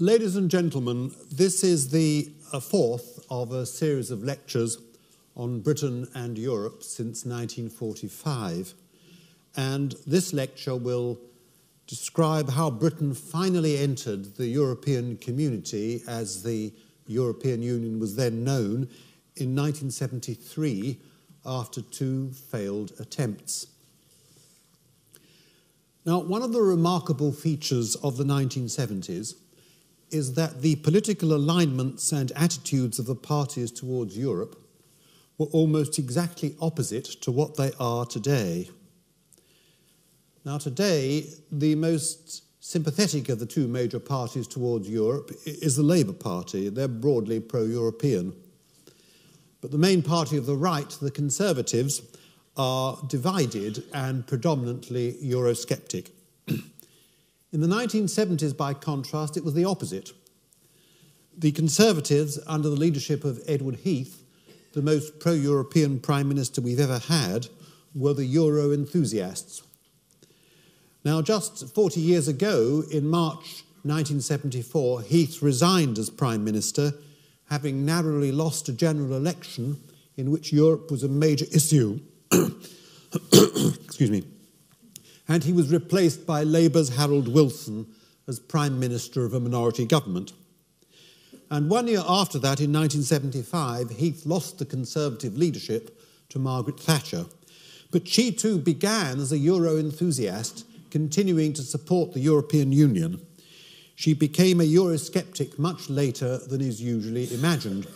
Ladies and gentlemen, this is the fourth of a series of lectures on Britain and Europe since 1945. And this lecture will describe how Britain finally entered the European community as the European Union was then known in 1973 after two failed attempts. Now, one of the remarkable features of the 1970s is that the political alignments and attitudes of the parties towards Europe were almost exactly opposite to what they are today. Now, today, the most sympathetic of the two major parties towards Europe is the Labour Party. They're broadly pro European. But the main party of the right, the Conservatives, are divided and predominantly Eurosceptic. In the 1970s, by contrast, it was the opposite. The Conservatives, under the leadership of Edward Heath, the most pro European Prime Minister we've ever had, were the Euro enthusiasts. Now, just 40 years ago, in March 1974, Heath resigned as Prime Minister, having narrowly lost a general election in which Europe was a major issue. Excuse me and he was replaced by Labour's Harold Wilson as Prime Minister of a minority government. And one year after that, in 1975, Heath lost the Conservative leadership to Margaret Thatcher. But she too began as a Euro enthusiast, continuing to support the European Union. She became a Eurosceptic much later than is usually imagined.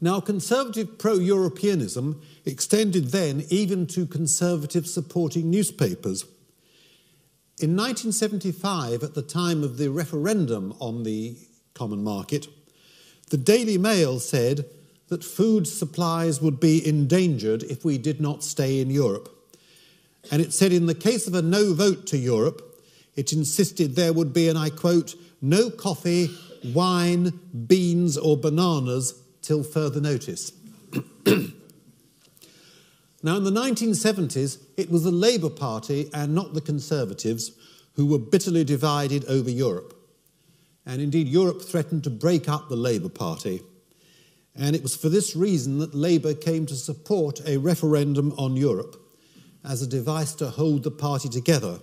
Now, conservative pro Europeanism extended then even to conservative supporting newspapers. In 1975, at the time of the referendum on the common market, the Daily Mail said that food supplies would be endangered if we did not stay in Europe. And it said in the case of a no vote to Europe, it insisted there would be, and I quote, no coffee, wine, beans, or bananas till further notice. now, in the 1970s, it was the Labour Party and not the Conservatives who were bitterly divided over Europe. And indeed, Europe threatened to break up the Labour Party. And it was for this reason that Labour came to support a referendum on Europe as a device to hold the party together.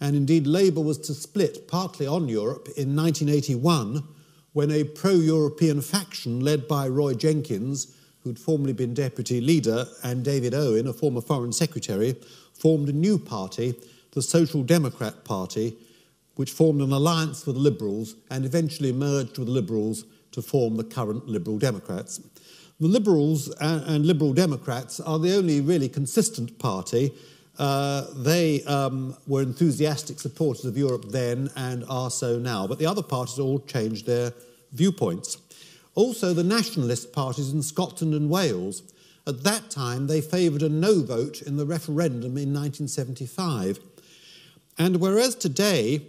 And indeed, Labour was to split partly on Europe in 1981 when a pro-European faction led by Roy Jenkins, who'd formerly been deputy leader, and David Owen, a former foreign secretary, formed a new party, the Social Democrat Party, which formed an alliance with Liberals and eventually merged with Liberals to form the current Liberal Democrats. The Liberals and, and Liberal Democrats are the only really consistent party uh, they um, were enthusiastic supporters of Europe then and are so now, but the other parties all changed their viewpoints. Also, the nationalist parties in Scotland and Wales. At that time, they favoured a no vote in the referendum in 1975. And whereas today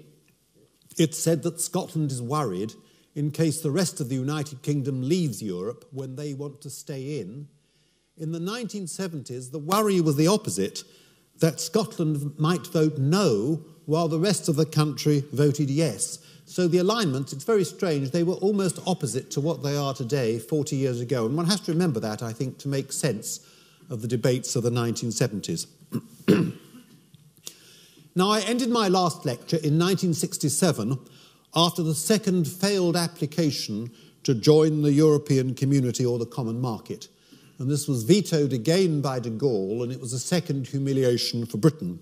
it's said that Scotland is worried in case the rest of the United Kingdom leaves Europe when they want to stay in, in the 1970s, the worry was the opposite that Scotland might vote no while the rest of the country voted yes. So the alignments, it's very strange, they were almost opposite to what they are today 40 years ago. And one has to remember that, I think, to make sense of the debates of the 1970s. now, I ended my last lecture in 1967 after the second failed application to join the European community or the common market and this was vetoed again by de Gaulle, and it was a second humiliation for Britain.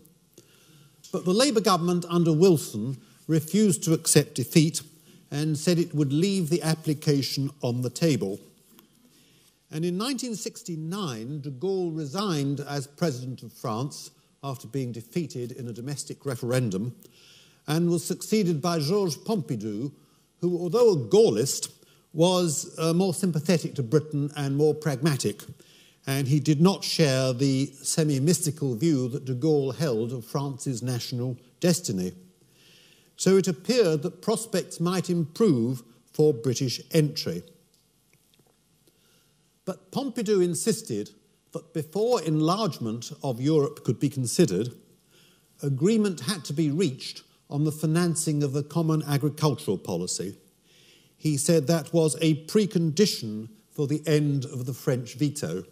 But the Labour government under Wilson refused to accept defeat and said it would leave the application on the table. And in 1969, de Gaulle resigned as President of France after being defeated in a domestic referendum and was succeeded by Georges Pompidou, who, although a Gaullist, was uh, more sympathetic to Britain and more pragmatic, and he did not share the semi mystical view that de Gaulle held of France's national destiny. So it appeared that prospects might improve for British entry. But Pompidou insisted that before enlargement of Europe could be considered, agreement had to be reached on the financing of the common agricultural policy. He said that was a precondition for the end of the French veto.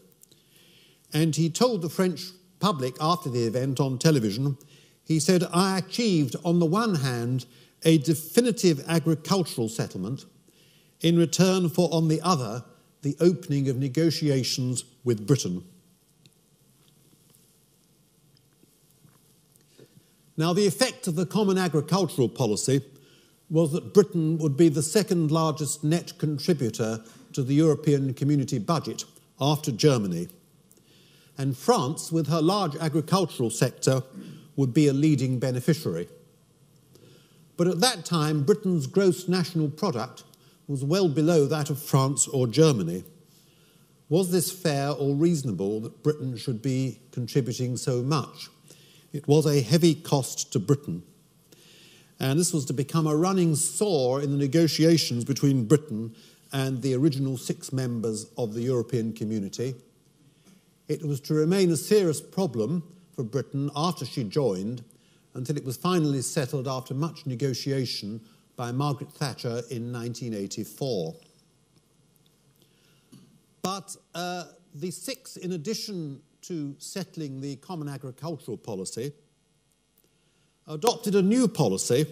And he told the French public after the event on television, he said, I achieved, on the one hand, a definitive agricultural settlement in return for, on the other, the opening of negotiations with Britain. Now, the effect of the common agricultural policy was that Britain would be the second largest net contributor to the European community budget after Germany. And France, with her large agricultural sector, would be a leading beneficiary. But at that time, Britain's gross national product was well below that of France or Germany. Was this fair or reasonable that Britain should be contributing so much? It was a heavy cost to Britain. And this was to become a running sore in the negotiations between Britain and the original six members of the European community. It was to remain a serious problem for Britain after she joined until it was finally settled after much negotiation by Margaret Thatcher in 1984. But uh, the six, in addition to settling the common agricultural policy, adopted a new policy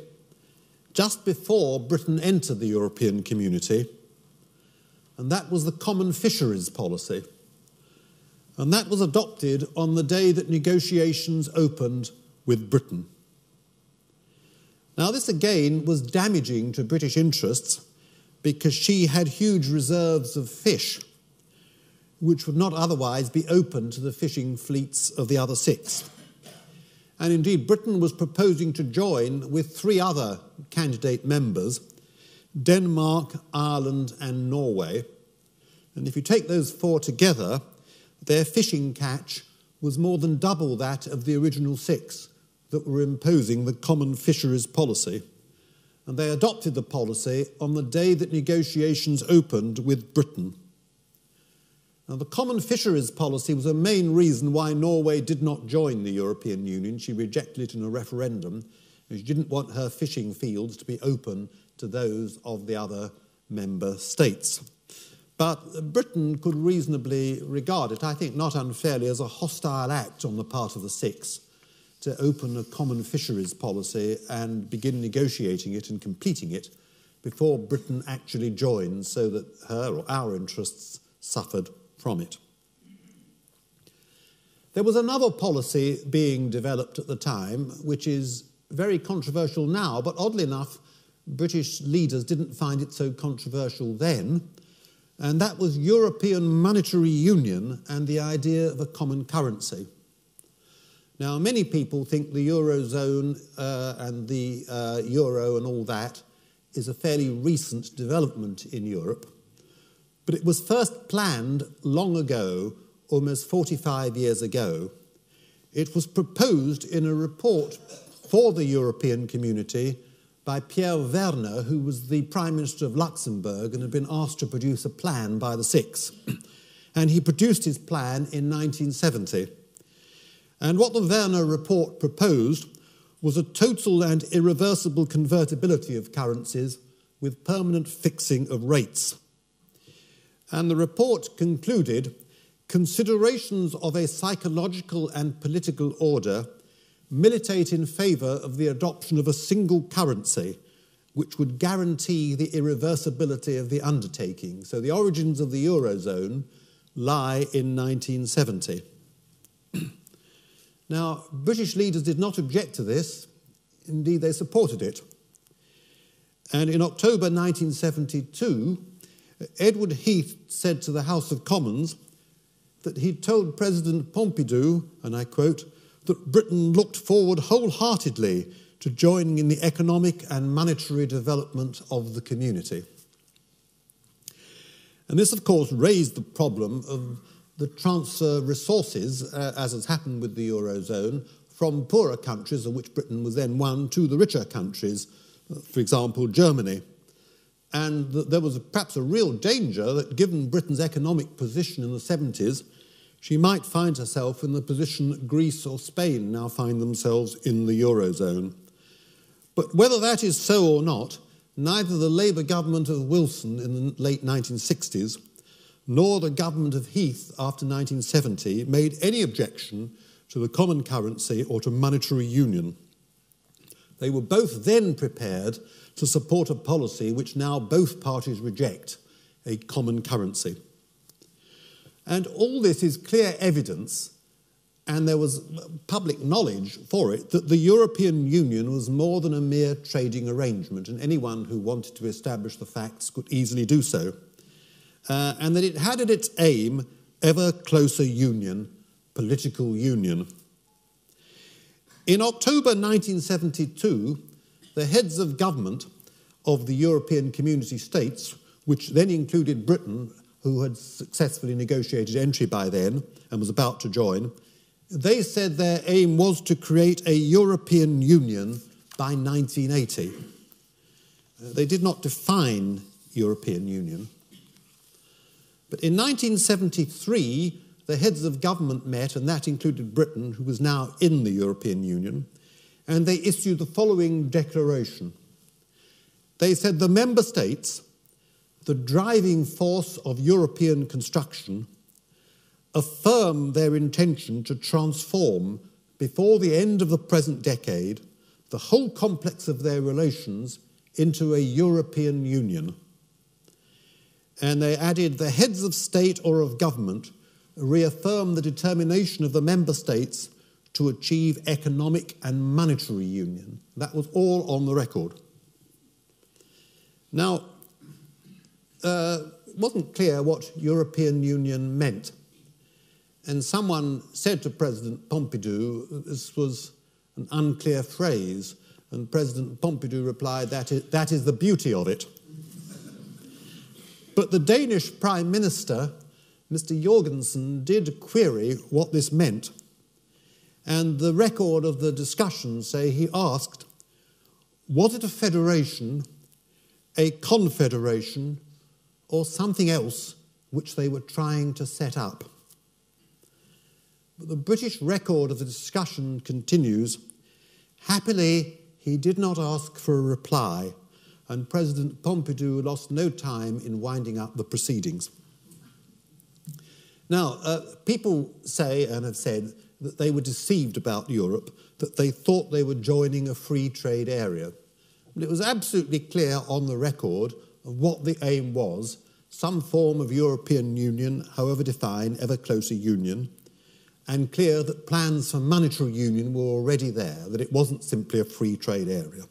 just before Britain entered the European community, and that was the common fisheries policy. And that was adopted on the day that negotiations opened with Britain. Now, this again was damaging to British interests because she had huge reserves of fish, which would not otherwise be open to the fishing fleets of the other six. And indeed, Britain was proposing to join with three other candidate members Denmark, Ireland, and Norway. And if you take those four together, their fishing catch was more than double that of the original six that were imposing the common fisheries policy. And they adopted the policy on the day that negotiations opened with Britain. Now, the common fisheries policy was a main reason why Norway did not join the European Union. She rejected it in a referendum. She didn't want her fishing fields to be open to those of the other member states. But Britain could reasonably regard it, I think not unfairly, as a hostile act on the part of the Six to open a common fisheries policy and begin negotiating it and completing it before Britain actually joins so that her or our interests suffered from it. There was another policy being developed at the time, which is very controversial now, but oddly enough, British leaders didn't find it so controversial then, and that was European monetary union and the idea of a common currency. Now, many people think the Eurozone uh, and the uh, Euro and all that is a fairly recent development in Europe, but it was first planned long ago, almost 45 years ago. It was proposed in a report for the European community by Pierre Werner, who was the Prime Minister of Luxembourg and had been asked to produce a plan by the Six. and he produced his plan in 1970. And what the Werner report proposed was a total and irreversible convertibility of currencies with permanent fixing of rates. And the report concluded considerations of a psychological and political order militate in favour of the adoption of a single currency which would guarantee the irreversibility of the undertaking. So the origins of the Eurozone lie in 1970. Now, British leaders did not object to this, indeed, they supported it. And in October 1972, Edward Heath said to the House of Commons that he'd told President Pompidou, and I quote, that Britain looked forward wholeheartedly to joining in the economic and monetary development of the community. And this, of course, raised the problem of the transfer resources, uh, as has happened with the Eurozone, from poorer countries, of which Britain was then one, to the richer countries, uh, for example, Germany. And th- there was perhaps a real danger that, given Britain's economic position in the 70s, she might find herself in the position that Greece or Spain now find themselves in the Eurozone. But whether that is so or not, neither the Labour government of Wilson in the late 1960s nor the government of Heath after 1970 made any objection to the common currency or to monetary union. They were both then prepared to support a policy which now both parties reject a common currency. And all this is clear evidence, and there was public knowledge for it, that the European Union was more than a mere trading arrangement, and anyone who wanted to establish the facts could easily do so. Uh, and that it had at its aim ever closer union, political union. In October 1972, the heads of government of the European community states, which then included Britain, who had successfully negotiated entry by then and was about to join, they said their aim was to create a European Union by 1980. Uh, they did not define European Union. But in 1973, the heads of government met, and that included Britain, who was now in the European Union, and they issued the following declaration. They said the member states, the driving force of European construction, affirm their intention to transform, before the end of the present decade, the whole complex of their relations into a European Union. And they added the heads of state or of government reaffirm the determination of the member states to achieve economic and monetary union. That was all on the record. Now, uh, it wasn't clear what European Union meant. And someone said to President Pompidou this was an unclear phrase. And President Pompidou replied, that is, that is the beauty of it. but the Danish Prime Minister Mr. Jorgensen did query what this meant, and the record of the discussion say he asked, was it a federation, a confederation, or something else which they were trying to set up? But the British record of the discussion continues. Happily, he did not ask for a reply, and President Pompidou lost no time in winding up the proceedings. Now, uh, people say and have said that they were deceived about Europe, that they thought they were joining a free trade area. But it was absolutely clear on the record of what the aim was some form of European Union, however defined, ever closer union, and clear that plans for monetary union were already there, that it wasn't simply a free trade area.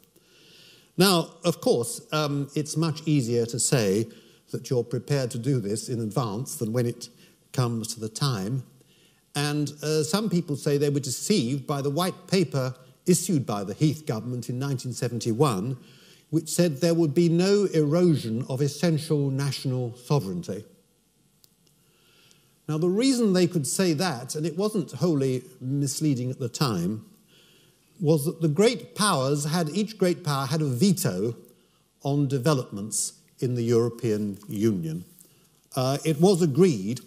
Now, of course, um, it's much easier to say that you're prepared to do this in advance than when it comes to the time. And uh, some people say they were deceived by the white paper issued by the Heath government in 1971, which said there would be no erosion of essential national sovereignty. Now, the reason they could say that, and it wasn't wholly misleading at the time, was that the great powers had, each great power had a veto on developments in the European Union. Uh, it was agreed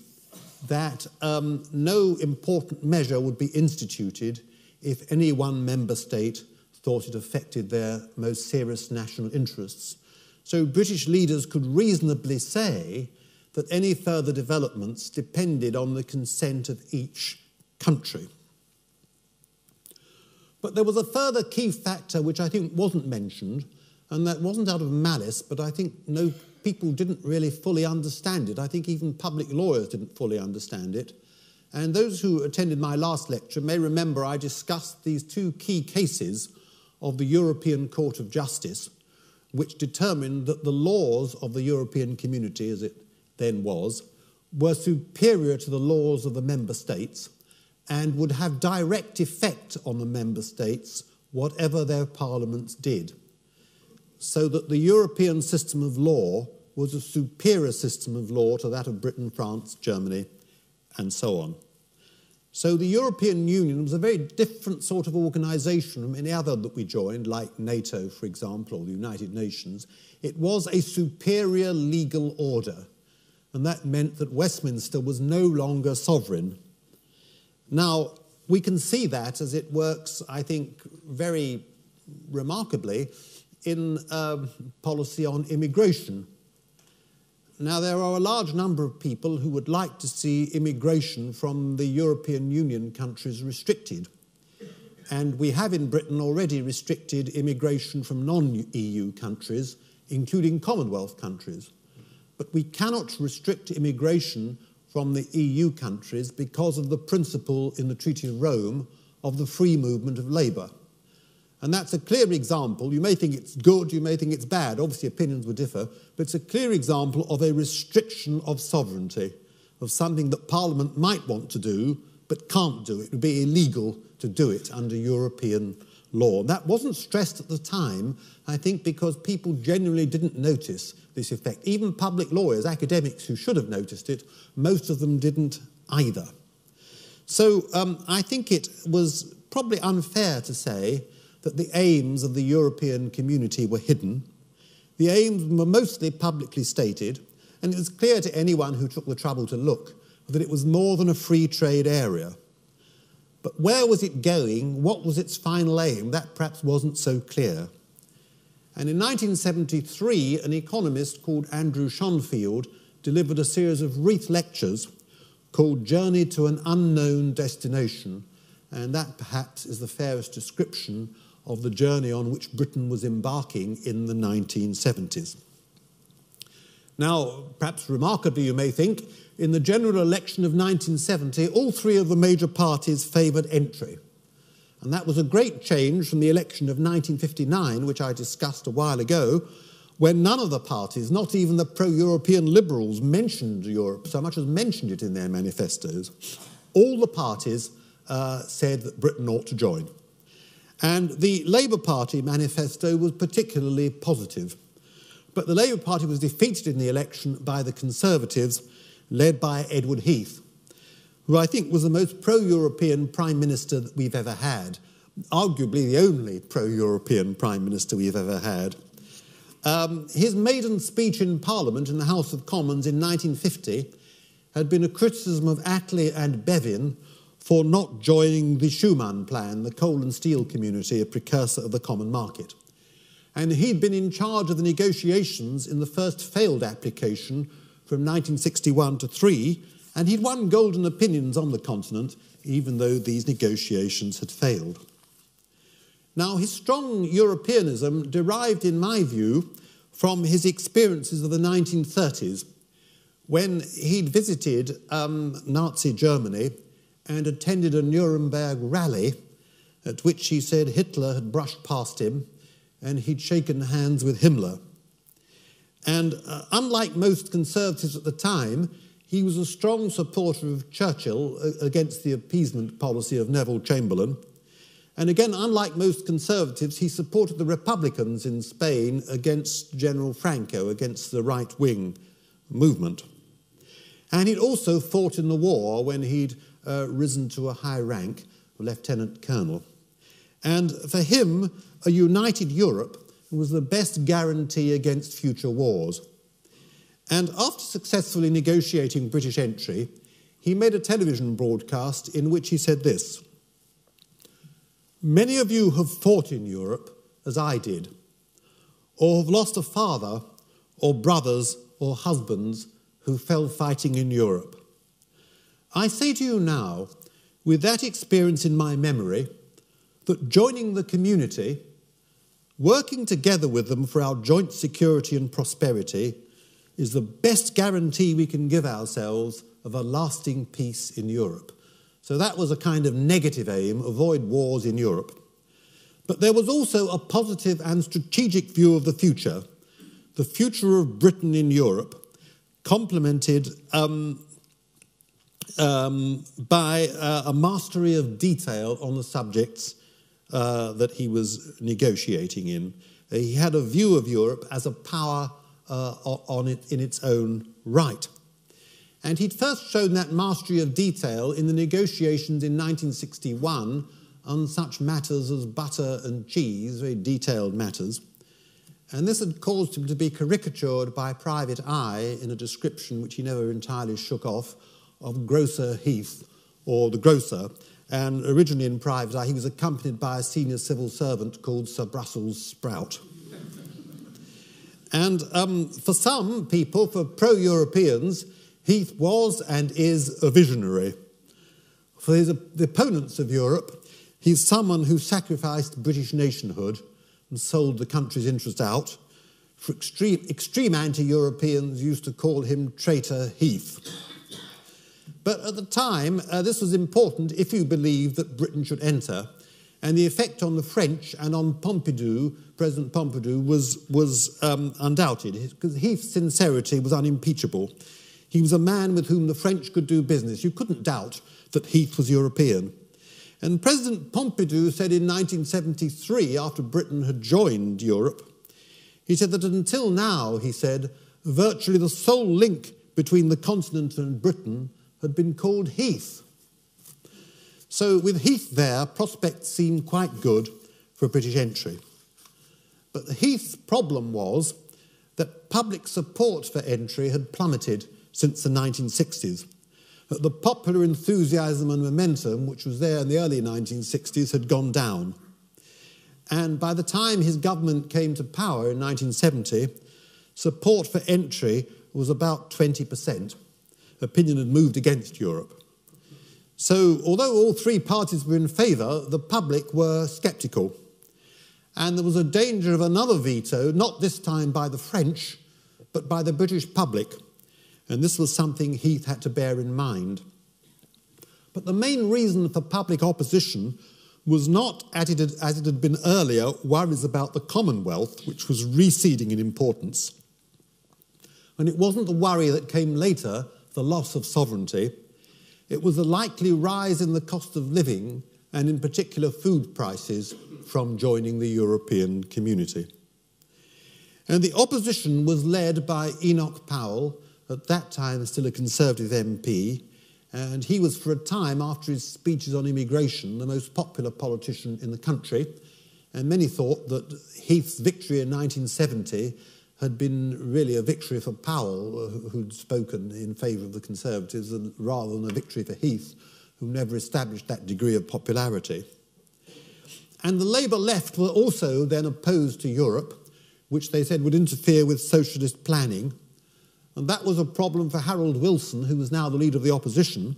that um, no important measure would be instituted if any one member state thought it affected their most serious national interests. So British leaders could reasonably say that any further developments depended on the consent of each country. But there was a further key factor which I think wasn't mentioned, and that wasn't out of malice, but I think no people didn't really fully understand it. I think even public lawyers didn't fully understand it. And those who attended my last lecture may remember I discussed these two key cases of the European Court of Justice, which determined that the laws of the European community, as it then was, were superior to the laws of the member states and would have direct effect on the member states, whatever their parliaments did so that the European system of law was a superior system of law to that of Britain, France, Germany, and so on. So the European Union was a very different sort of organization from any other that we joined, like NATO, for example, or the United Nations. It was a superior legal order, and that meant that Westminster was no longer sovereign. Now, we can see that as it works, I think, very remarkably, in um, policy on immigration. Now, there are a large number of people who would like to see immigration from the European Union countries restricted. And we have in Britain already restricted immigration from non EU countries, including Commonwealth countries. But we cannot restrict immigration from the EU countries because of the principle in the Treaty of Rome of the free movement of labour. And that's a clear example. You may think it's good, you may think it's bad. Obviously, opinions will differ, but it's a clear example of a restriction of sovereignty, of something that Parliament might want to do but can't do. It would be illegal to do it under European law. That wasn't stressed at the time, I think, because people genuinely didn't notice this effect. Even public lawyers, academics who should have noticed it, most of them didn't either. So um, I think it was probably unfair to say that the aims of the European community were hidden. The aims were mostly publicly stated, and it was clear to anyone who took the trouble to look that it was more than a free trade area. But where was it going? What was its final aim? That perhaps wasn't so clear. And in 1973, an economist called Andrew Shonfield delivered a series of Reith lectures called Journey to an Unknown Destination. And that perhaps is the fairest description of the journey on which Britain was embarking in the 1970s. Now, perhaps remarkably, you may think, in the general election of 1970, all three of the major parties favoured entry. And that was a great change from the election of 1959, which I discussed a while ago, when none of the parties, not even the pro European liberals, mentioned Europe so much as mentioned it in their manifestos. All the parties uh, said that Britain ought to join. And the Labour Party manifesto was particularly positive. But the Labour Party was defeated in the election by the Conservatives, led by Edward Heath, who I think was the most pro European Prime Minister that we've ever had, arguably the only pro European Prime Minister we've ever had. Um, his maiden speech in Parliament in the House of Commons in 1950 had been a criticism of Attlee and Bevin for not joining the Schuman Plan, the coal and steel community, a precursor of the common market. And he'd been in charge of the negotiations in the first failed application from 1961 to 3, and he'd won golden opinions on the continent, even though these negotiations had failed. Now, his strong Europeanism derived, in my view, from his experiences of the 1930s, when he'd visited um, Nazi Germany and attended a Nuremberg rally at which he said Hitler had brushed past him and he'd shaken hands with Himmler. And uh, unlike most conservatives at the time, he was a strong supporter of Churchill uh, against the appeasement policy of Neville Chamberlain. And again, unlike most conservatives, he supported the Republicans in Spain against General Franco, against the right wing movement. And he'd also fought in the war when he'd uh, risen to a high rank, lieutenant colonel. And for him, a united Europe was the best guarantee against future wars. And after successfully negotiating British entry, he made a television broadcast in which he said this Many of you have fought in Europe, as I did, or have lost a father, or brothers, or husbands who fell fighting in Europe. I say to you now, with that experience in my memory, that joining the community, working together with them for our joint security and prosperity, is the best guarantee we can give ourselves of a lasting peace in Europe. So that was a kind of negative aim avoid wars in Europe. But there was also a positive and strategic view of the future, the future of Britain in Europe, complemented um, um, by uh, a mastery of detail on the subjects uh, that he was negotiating in. He had a view of Europe as a power uh, on it in its own right. And he'd first shown that mastery of detail in the negotiations in 1961 on such matters as butter and cheese, very detailed matters. And this had caused him to be caricatured by Private Eye in a description which he never entirely shook off of Grocer Heath, or the grocer, and originally in private eye, he was accompanied by a senior civil servant called Sir Brussels Sprout. and um, for some people, for pro Europeans, Heath was and is a visionary. For his, the opponents of Europe, he's someone who sacrificed British nationhood and sold the country's interest out. For extreme, extreme anti Europeans used to call him Traitor Heath. But at the time, uh, this was important if you believed that Britain should enter. And the effect on the French and on Pompidou, President Pompidou, was, was um, undoubted, because Heath's sincerity was unimpeachable. He was a man with whom the French could do business. You couldn't doubt that Heath was European. And President Pompidou said in 1973, after Britain had joined Europe, he said that until now, he said, virtually the sole link between the continent and Britain had been called Heath. So, with Heath there, prospects seemed quite good for a British entry. But Heath's problem was that public support for entry had plummeted since the 1960s. That The popular enthusiasm and momentum, which was there in the early 1960s, had gone down. And by the time his government came to power in 1970, support for entry was about 20% opinion had moved against Europe. So, although all three parties were in favour, the public were sceptical. And there was a danger of another veto, not this time by the French, but by the British public. And this was something Heath had to bear in mind. But the main reason for public opposition was not, as it, had, as it had been earlier, worries about the Commonwealth, which was receding in importance. And it wasn't the worry that came later the loss of sovereignty, it was a likely rise in the cost of living and, in particular, food prices from joining the European community. And the opposition was led by Enoch Powell, at that time still a Conservative MP, and he was, for a time, after his speeches on immigration, the most popular politician in the country. And many thought that Heath's victory in 1970 had been really a victory for Powell, uh, who'd spoken in favour of the Conservatives, rather than a victory for Heath, who never established that degree of popularity. And the Labour left were also then opposed to Europe, which they said would interfere with socialist planning. And that was a problem for Harold Wilson, who was now the leader of the opposition,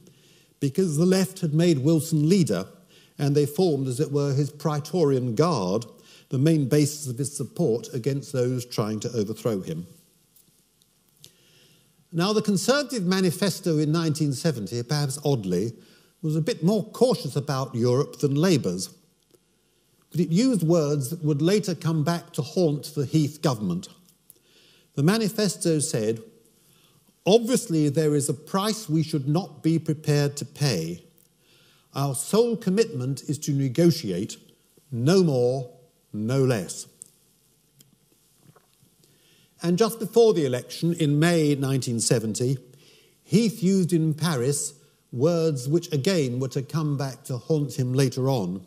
because the left had made Wilson leader, and they formed, as it were, his Praetorian Guard the main basis of his support against those trying to overthrow him. Now, the Conservative Manifesto in 1970, perhaps oddly, was a bit more cautious about Europe than Labour's, but it used words that would later come back to haunt the Heath government. The manifesto said, Obviously, there is a price we should not be prepared to pay. Our sole commitment is to negotiate, no more, no less. And just before the election, in May 1970, Heath used in Paris words which again were to come back to haunt him later on.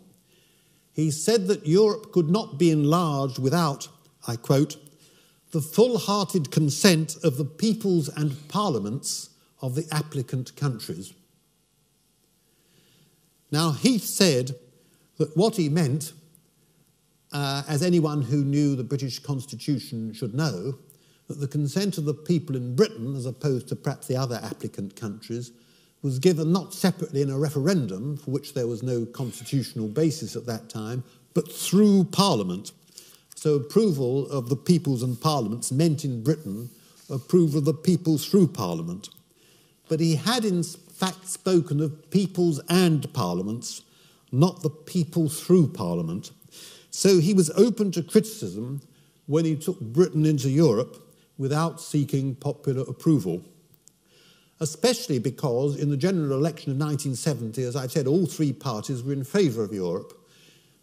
He said that Europe could not be enlarged without, I quote, the full hearted consent of the peoples and parliaments of the applicant countries. Now, Heath said that what he meant uh, as anyone who knew the British Constitution should know, that the consent of the people in Britain, as opposed to perhaps the other applicant countries, was given not separately in a referendum, for which there was no constitutional basis at that time, but through Parliament. So approval of the peoples and parliaments meant in Britain approval of the people through Parliament. But he had in fact spoken of peoples and parliaments, not the people through Parliament. So he was open to criticism when he took Britain into Europe without seeking popular approval. Especially because in the general election of 1970, as I've said, all three parties were in favour of Europe.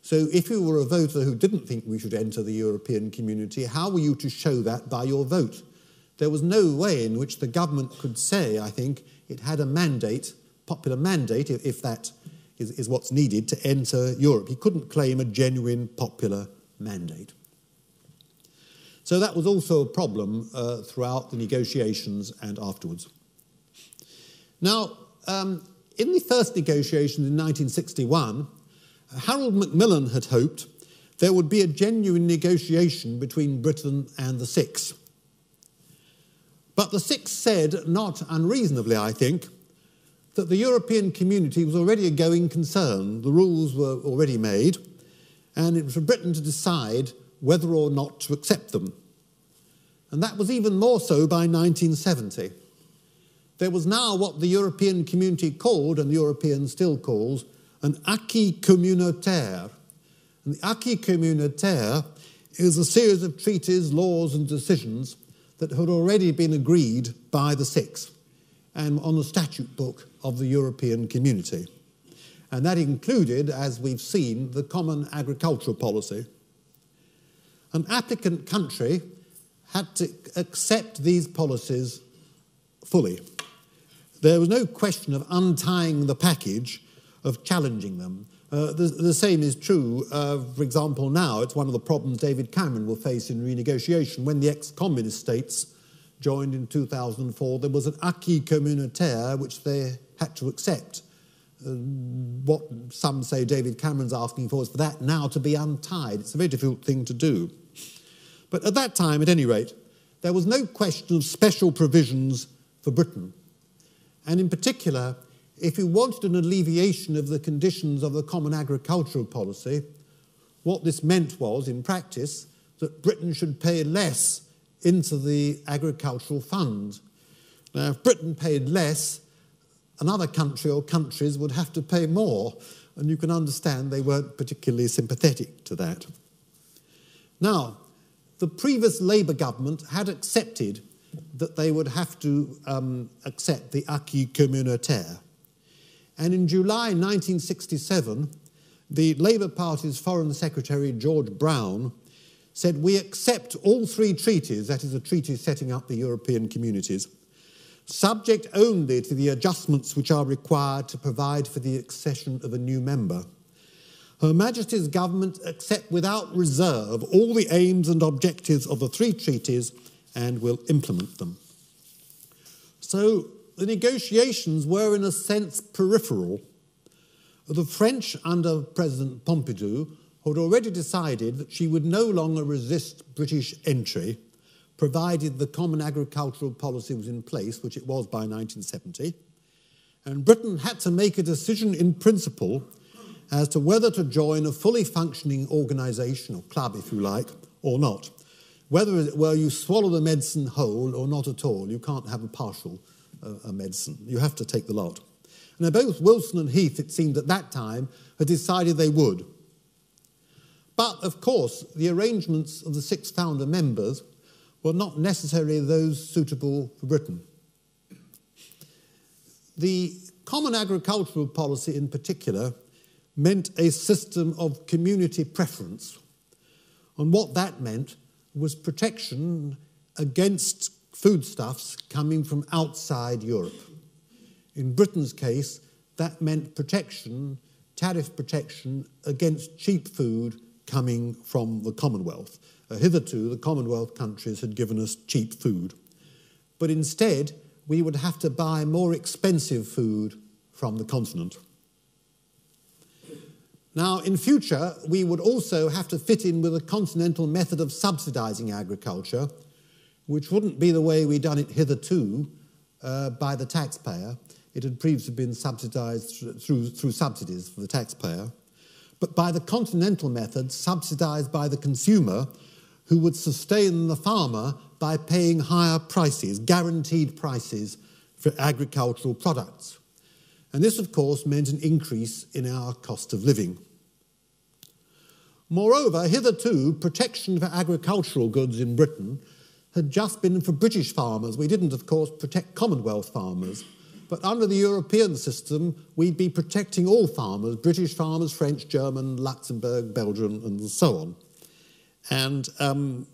So if you were a voter who didn't think we should enter the European community, how were you to show that by your vote? There was no way in which the government could say, I think, it had a mandate, popular mandate, if that is, is what's needed to enter Europe. He couldn't claim a genuine popular mandate. So that was also a problem uh, throughout the negotiations and afterwards. Now, um, in the first negotiations in 1961, Harold Macmillan had hoped there would be a genuine negotiation between Britain and the Six. But the Six said, not unreasonably, I think, that the European community was already a going concern. The rules were already made, and it was for Britain to decide whether or not to accept them. And that was even more so by 1970. There was now what the European community called, and the European still calls, an acquis communautaire. And the acquis communautaire is a series of treaties, laws, and decisions that had already been agreed by the six and on the statute book of the European community. And that included, as we've seen, the common agricultural policy. An applicant country had to accept these policies fully. There was no question of untying the package, of challenging them. Uh, the, the, same is true, uh, for example, now. It's one of the problems David Cameron will face in renegotiation. When the ex communist states joined in 2004, there was an acquis communautaire which they had to accept. Uh, what some say David Cameron's asking for is for that now to be untied. It's a very difficult thing to do. But at that time, at any rate, there was no question of special provisions for Britain. And in particular, if you wanted an alleviation of the conditions of the common agricultural policy, what this meant was, in practice, that Britain should pay less into the agricultural fund. Now, if Britain paid less, another country or countries would have to pay more, and you can understand they weren't particularly sympathetic to that. Now, the previous Labour government had accepted that they would have to um, accept the acquis communautaire. And in July 1967, the Labour Party's Foreign Secretary, George Brown, said, We accept all three treaties, that is, the treaties setting up the European communities, subject only to the adjustments which are required to provide for the accession of a new member. Her Majesty's government accept without reserve all the aims and objectives of the three treaties and will implement them. So the negotiations were, in a sense, peripheral. The French, under President Pompidou, had already decided that she would no longer resist British entry, provided the common agricultural policy was in place, which it was by 1970. And Britain had to make a decision in principle as to whether to join a fully functioning organisation, or club if you like, or not. Whether well, you swallow the medicine whole or not at all, you can't have a partial uh, a medicine. You have to take the lot. Now, both Wilson and Heath, it seemed at that time, had decided they would. But, of course, the arrangements of the six founder members were not necessarily those suitable for Britain. The Common Agricultural Policy, in particular, meant a system of community preference. And what that meant was protection against foodstuffs coming from outside Europe. In Britain's case, that meant protection, tariff protection against cheap food coming from the Commonwealth. Uh, hitherto, the Commonwealth countries had given us cheap food. But instead, we would have to buy more expensive food from the continent. Now, in future, we would also have to fit in with a continental method of subsidising agriculture, which wouldn't be the way we'd done it hitherto uh, by the taxpayer. It had previously been subsidised through, through subsidies for the taxpayer, but by the continental method, subsidised by the consumer, who would sustain the farmer by paying higher prices, guaranteed prices for agricultural products. And this, of course, meant an increase in our cost of living. Moreover, hitherto, protection for agricultural goods in Britain had just been for British farmers. We didn't, of course, protect Commonwealth farmers. But under the European system, we'd be protecting all farmers British farmers, French, German, Luxembourg, Belgian, and so on. And um,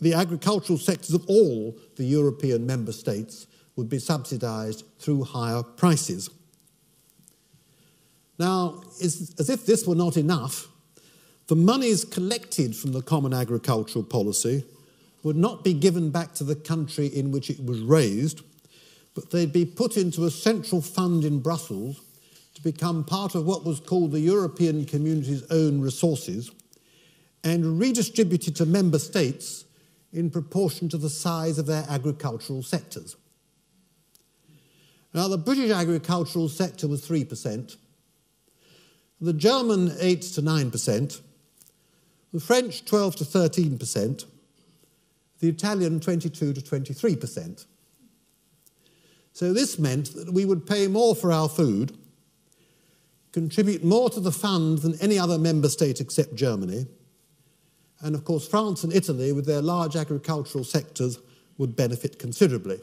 the agricultural sectors of all the European member states would be subsidised through higher prices. Now, as if this were not enough, the monies collected from the Common Agricultural Policy would not be given back to the country in which it was raised, but they'd be put into a central fund in Brussels to become part of what was called the European Community's own resources and redistributed to member states in proportion to the size of their agricultural sectors. Now, the British agricultural sector was 3%, the German 8 to 9%, the French 12 to 13%, the Italian 22 to 23%. So this meant that we would pay more for our food, contribute more to the fund than any other member state except Germany, and of course France and Italy, with their large agricultural sectors, would benefit considerably.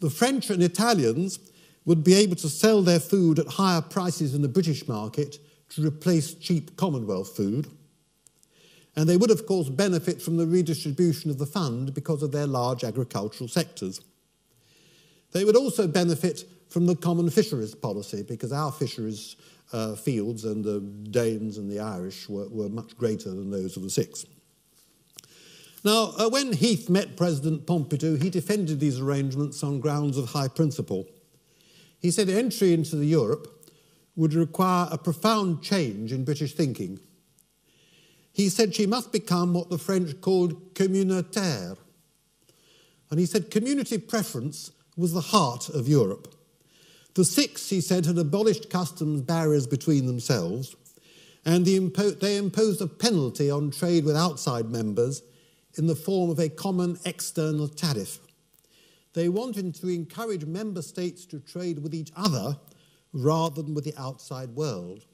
The French and Italians would be able to sell their food at higher prices in the British market to replace cheap Commonwealth food. And they would, of course, benefit from the redistribution of the fund because of their large agricultural sectors. They would also benefit from the common fisheries policy because our fisheries uh, fields and the Danes and the Irish were, were, much greater than those of the six. Now, uh, when Heath met President Pompidou, he defended these arrangements on grounds of high principle. He said entry into the Europe would require a profound change in British thinking. He said she must become what the French called communautaire. And he said community preference was the heart of Europe. The six, he said, had abolished customs barriers between themselves, and the impo- they imposed a penalty on trade with outside members in the form of a common external tariff. They wanted to encourage member states to trade with each other rather than with the outside world.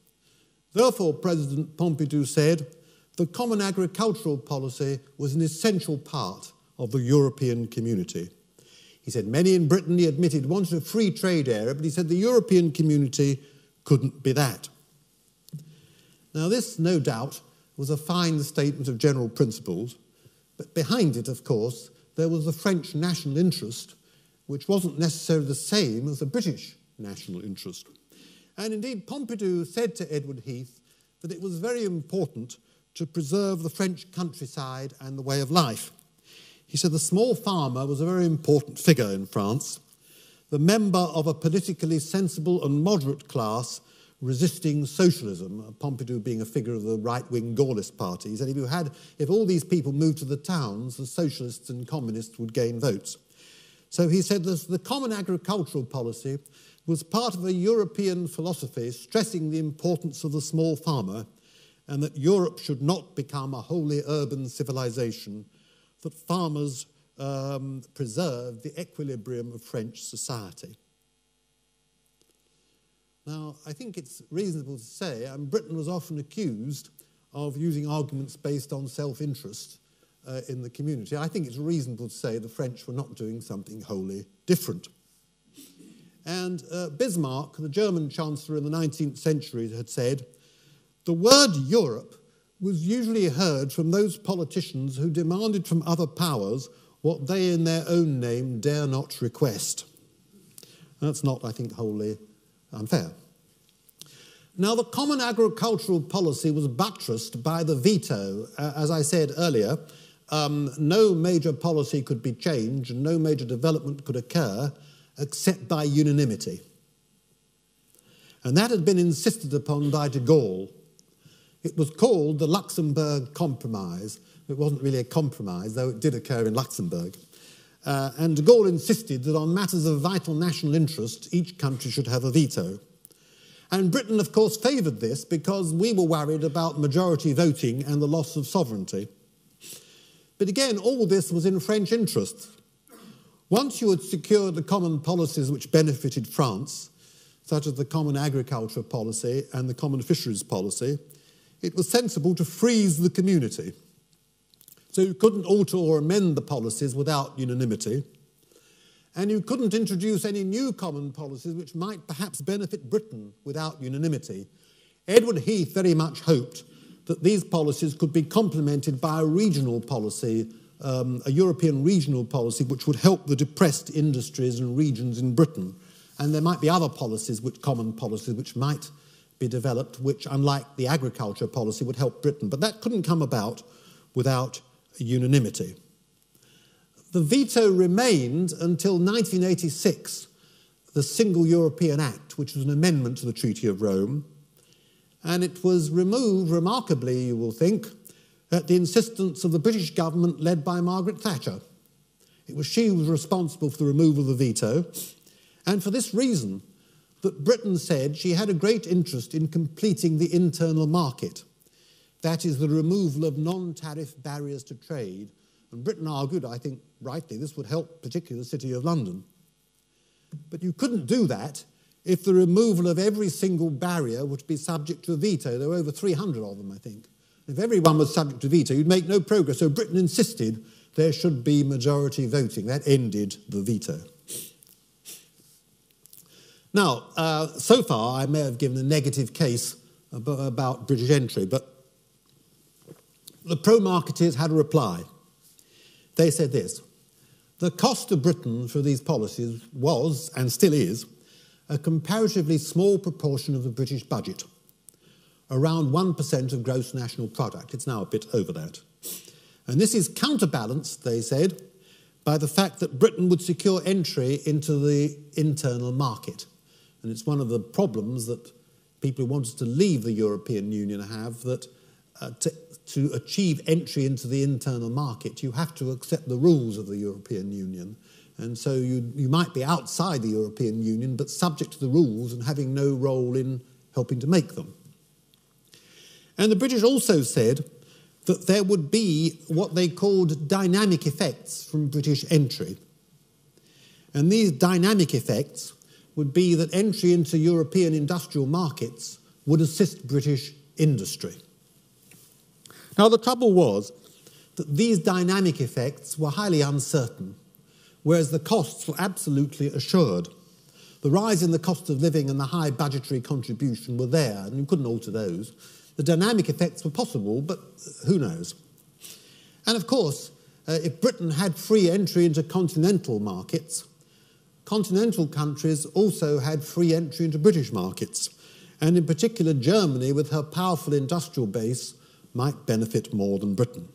Therefore, President Pompidou said, the common agricultural policy was an essential part of the European community. He said many in Britain, he admitted, wanted a free trade area, but he said the European community couldn't be that. Now, this, no doubt, was a fine statement of general principles, but behind it, of course, there was the French national interest, which wasn't necessarily the same as the British national interest. And indeed, Pompidou said to Edward Heath that it was very important to preserve the French countryside and the way of life. He said the small farmer was a very important figure in France, the member of a politically sensible and moderate class resisting socialism, Pompidou being a figure of the right-wing Gaullist party. He said if, you had, if all these people moved to the towns, the socialists and communists would gain votes. So he said that the common agricultural policy was part of a European philosophy stressing the importance of the small farmer and that Europe should not become a wholly urban civilization, that farmers um, preserve the equilibrium of French society. Now, I think it's reasonable to say and Britain was often accused of using arguments based on self interest uh, in the community. I think it's reasonable to say the French were not doing something wholly different. And uh, Bismarck, the German chancellor in the 19th century, had said, the word Europe was usually heard from those politicians who demanded from other powers what they in their own name dare not request. That's not, I think, wholly unfair. Now, the common agricultural policy was buttressed by the veto. As I said earlier, um, no major policy could be changed no major development could occur except by unanimity. And that had been insisted upon by de Gaulle it was called the Luxembourg Compromise. It wasn't really a compromise, though it did occur in Luxembourg. Uh, and de Gaulle insisted that on matters of vital national interest, each country should have a veto. And Britain, of course, favoured this because we were worried about majority voting and the loss of sovereignty. But again, all this was in French interest. Once you had secured the common policies which benefited France, such as the common agriculture policy and the common fisheries policy, it was sensible to freeze the community. So you couldn't alter or amend the policies without unanimity. And you couldn't introduce any new common policies which might perhaps benefit Britain without unanimity. Edward Heath very much hoped that these policies could be complemented by a regional policy, um, a European regional policy, which would help the depressed industries and regions in Britain. And there might be other policies, which common policies, which might be developed, which, unlike the agriculture policy, would help Britain. But that couldn't come about without unanimity. The veto remained until 1986. the Single European Act, which was an amendment to the Treaty of Rome, and it was removed remarkably, you will think, at the insistence of the British government led by Margaret Thatcher. It was she who was responsible for the removal of the veto, and for this reason, that Britain said she had a great interest in completing the internal market. That is, the removal of non tariff barriers to trade. And Britain argued, I think rightly, this would help particularly the City of London. But you couldn't do that if the removal of every single barrier would be subject to a veto. There were over 300 of them, I think. If everyone was subject to veto, you'd make no progress. So Britain insisted there should be majority voting. That ended the veto. Now, uh, so far, I may have given a negative case about British entry, but the pro marketers had a reply. They said this The cost of Britain for these policies was, and still is, a comparatively small proportion of the British budget, around 1% of gross national product. It's now a bit over that. And this is counterbalanced, they said, by the fact that Britain would secure entry into the internal market. And it's one of the problems that people who wanted to leave the European Union have that uh, to, to achieve entry into the internal market, you have to accept the rules of the European Union. And so you, you might be outside the European Union, but subject to the rules and having no role in helping to make them. And the British also said that there would be what they called dynamic effects from British entry. And these dynamic effects would be that entry into European industrial markets would assist British industry. Now, the trouble was that these dynamic effects were highly uncertain whereas the costs were absolutely assured. The rise in the cost of living and the high budgetary contribution were there, and you couldn't alter those. The dynamic effects were possible, but who knows? And of course, uh, if Britain had free entry into continental markets, continental countries also had free entry into British markets. And in particular, Germany, with her powerful industrial base, might benefit more than Britain.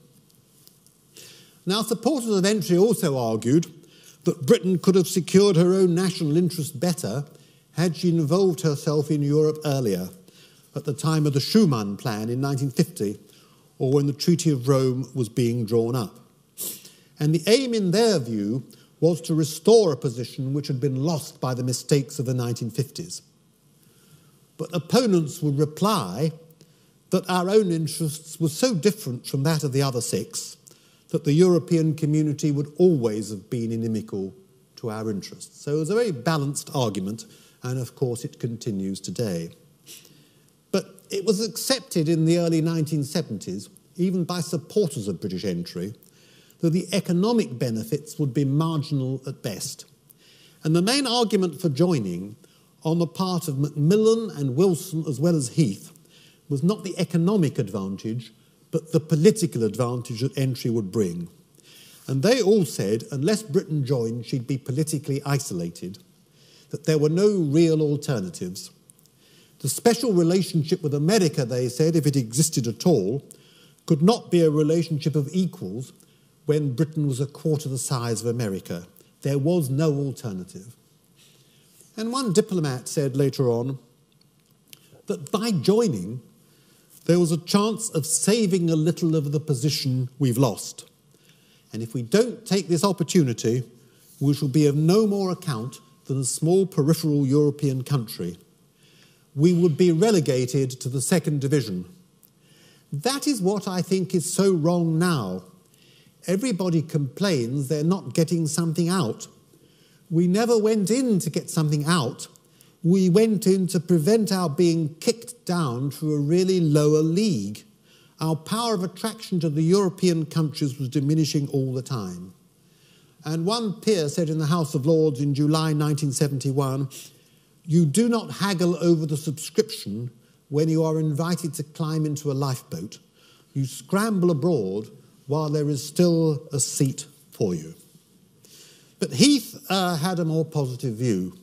Now, supporters of entry also argued that Britain could have secured her own national interest better had she involved herself in Europe earlier, at the time of the Schuman Plan in 1950, or when the Treaty of Rome was being drawn up. And the aim, in their view, was to restore a position which had been lost by the mistakes of the 1950s. But opponents would reply that our own interests were so different from that of the other six that the European community would always have been inimical to our interests. So it was a very balanced argument, and of course it continues today. But it was accepted in the early 1970s, even by supporters of British entry, that the economic benefits would be marginal at best. And the main argument for joining on the part of Macmillan and Wilson, as well as Heath, was not the economic advantage, but the political advantage that entry would bring. And they all said, unless Britain joined, she'd be politically isolated, that there were no real alternatives. The special relationship with America, they said, if it existed at all, could not be a relationship of equals when Britain was a quarter the size of America. There was no alternative. And one diplomat said later on that by joining, there was a chance of saving a little of the position we've lost. And if we don't take this opportunity, we shall be of no more account than a small peripheral European country. We would be relegated to the second division. That is what I think is so wrong now. Everybody complains they're not getting something out. We never went in to get something out we went in to prevent our being kicked down to a really lower league. Our power of attraction to the European countries was diminishing all the time. And one peer said in the House of Lords in July 1971 You do not haggle over the subscription when you are invited to climb into a lifeboat. You scramble abroad while there is still a seat for you. But Heath uh, had a more positive view.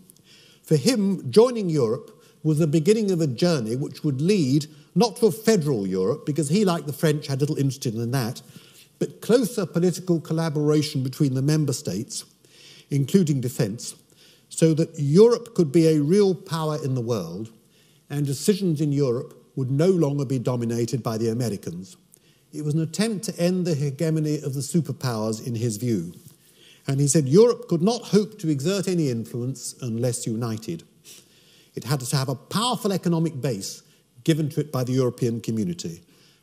For him, joining Europe was the beginning of a journey which would lead not to a federal Europe, because he, like the French, had little interest in that, but closer political collaboration between the member states, including defence, so that Europe could be a real power in the world and decisions in Europe would no longer be dominated by the Americans. It was an attempt to end the hegemony of the superpowers in his view. And he said Europe could not hope to exert any influence unless united. It had to have a powerful economic base given to it by the European community.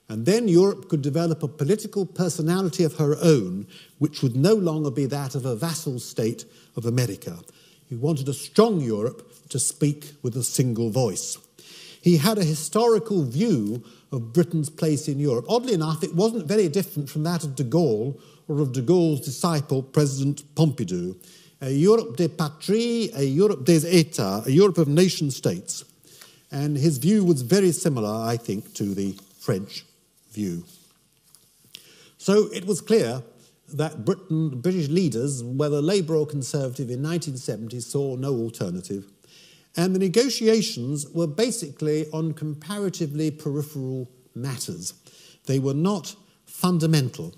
And then Europe could develop a political personality of her own, which would no longer be that of a vassal state of America. He wanted a strong Europe to speak with a single voice. He had a historical view of Britain's place in Europe. Oddly enough, it wasn't very different from that of de Gaulle or of de Gaulle's disciple, President Pompidou. A Europe des patries, a Europe des États, a Europe of nation states. And his view was very similar, I think, to the French view. So it was clear that Britain, British leaders, whether Labour or Conservative in 1970, saw no alternative and the negotiations were basically on comparatively peripheral matters. They were not fundamental.